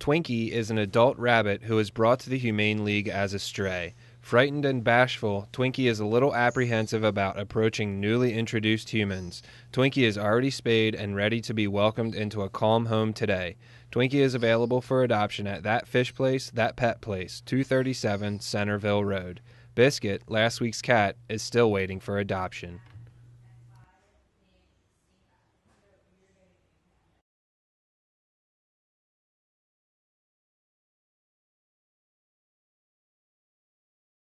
Twinkie is an adult rabbit who is brought to the Humane League as a stray. Frightened and bashful, Twinkie is a little apprehensive about approaching newly introduced humans. Twinkie is already spayed and ready to be welcomed into a calm home today. Twinkie is available for adoption at That Fish Place, That Pet Place, 237 Centerville Road. Biscuit, last week's cat, is still waiting for adoption.